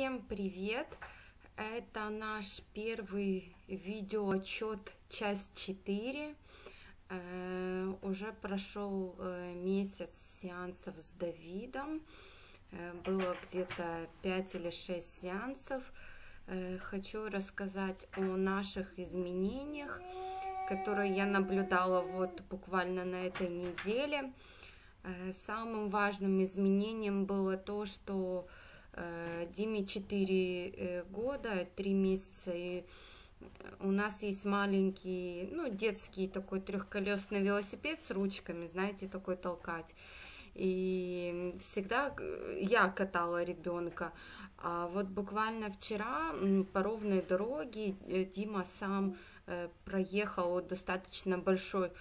Всем привет! Это наш первый видеоотчет, часть 4. Э, уже прошел э, месяц сеансов с Давидом. Э, было где-то 5 или 6 сеансов. Э, хочу рассказать о наших изменениях, которые я наблюдала вот буквально на этой неделе. Э, самым важным изменением было то, что Диме 4 э, года, 3 месяца, и у нас есть маленький, ну, детский такой трехколесный велосипед с ручками, знаете, такой толкать. И всегда я катала ребенка. А вот буквально вчера по ровной дороге э, Дима сам проехал достаточно большой Э,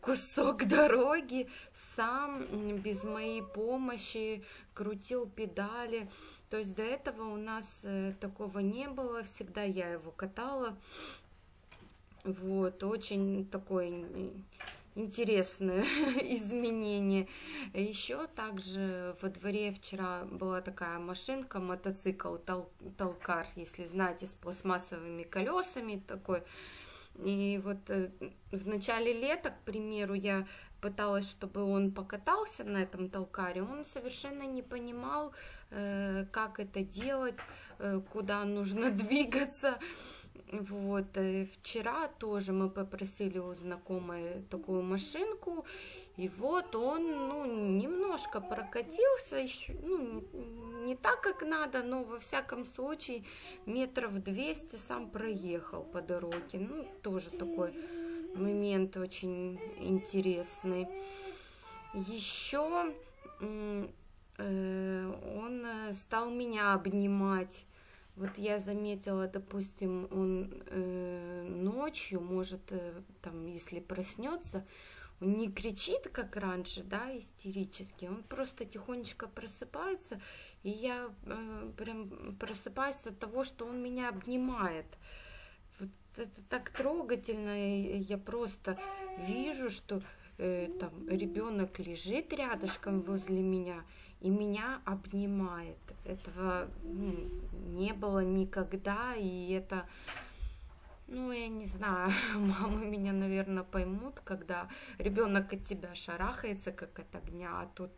кусок дороги, сам без моей помощи крутил педали. То есть до этого у нас э, такого не было, всегда я его катала. Вот, очень такое интересное изменение. Еще также во дворе вчера была такая машинка, мотоцикл, тол толкар, если знаете, с пластмассовыми колесами такой. И вот э, в начале лета, к примеру, я пыталась, чтобы он покатался на этом толкаре, он совершенно не понимал, э, как это делать, э, куда нужно двигаться. Вот, вчера тоже мы попросили у знакомой такую машинку, и вот он, ну, немножко прокатился, еще, ну, не, не так, как надо, но во всяком случае метров 200 сам проехал по дороге. Ну, тоже такой момент очень интересный. Еще э, он стал меня обнимать. Вот я заметила, допустим, он э, ночью, может, э, там, если проснется, он не кричит, как раньше, да, истерически, он просто тихонечко просыпается, и я э, прям просыпаюсь от того, что он меня обнимает. Вот это так трогательно, я просто вижу, что э, там ребенок лежит рядышком возле меня и меня обнимает. Этого ну, не было никогда, и это ну, я не знаю, мамы меня, наверное, поймут, когда ребенок от тебя шарахается, как от огня, а тут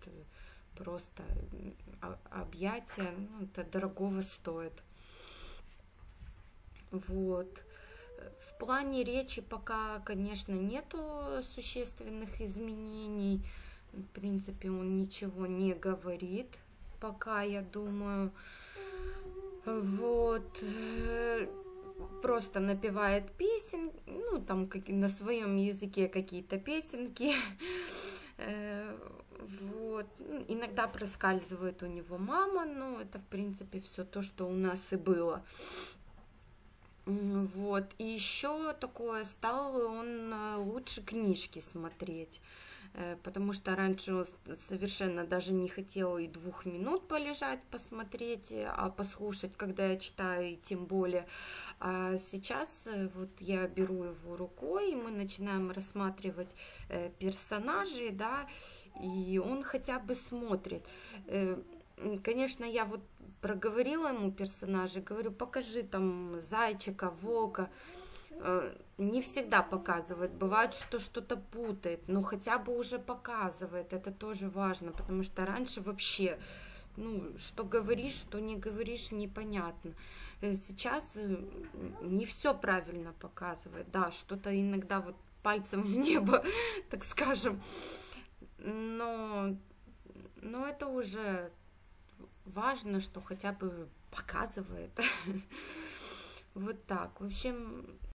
просто объятия, ну, это дорогого стоит. Вот. В плане речи пока, конечно, нету существенных изменений. В принципе, он ничего не говорит, пока, я думаю. Вот просто напевает песен, ну, там как, на своем языке какие-то песенки. Э, вот. Ну, иногда проскальзывает у него мама, но это, в принципе, все то, что у нас и было. Вот. И еще такое, стал он э, лучше книжки смотреть. Э, потому что раньше он совершенно даже не хотел и двух минут полежать, посмотреть, э, а послушать, когда я читаю, и тем более. А сейчас вот я беру его рукой, и мы начинаем рассматривать персонажей, да, и он хотя бы смотрит. Конечно, я вот проговорила ему персонажей, говорю, покажи там зайчика, волка, Э, не всегда показывает. Бывает, что что-то путает, но хотя бы уже показывает. Это тоже важно, потому что раньше вообще, ну, что говоришь, что не говоришь, непонятно. Э, сейчас э, не все правильно показывает. Да, что-то иногда вот пальцем в небо, так скажем. Но, но это уже важно, что хотя бы показывает. Вот так. В общем,